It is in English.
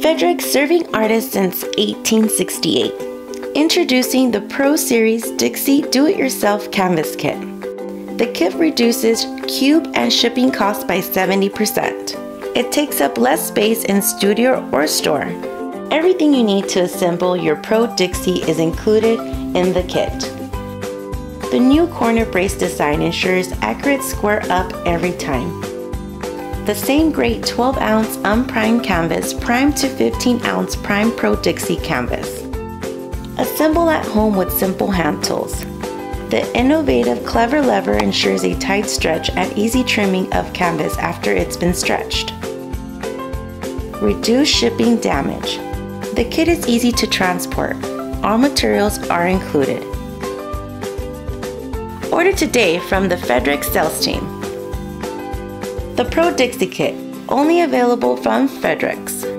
Fredrix serving artist since 1868. Introducing the Pro Series Dixie Do-It-Yourself Canvas Kit. The kit reduces cube and shipping costs by 70%. It takes up less space in studio or store. Everything you need to assemble your Pro Dixie is included in the kit. The new corner brace design ensures accurate square up every time. The same great 12 ounce unprimed canvas primed to 15 ounce prime Pro Dixie canvas. Assemble at home with simple hand tools. The innovative Clever Lever ensures a tight stretch and easy trimming of canvas after it's been stretched. Reduce shipping damage. The kit is easy to transport. All materials are included. Order today from the Fredrix sales team. The Pro Dixie Kit, only available from Fredrix.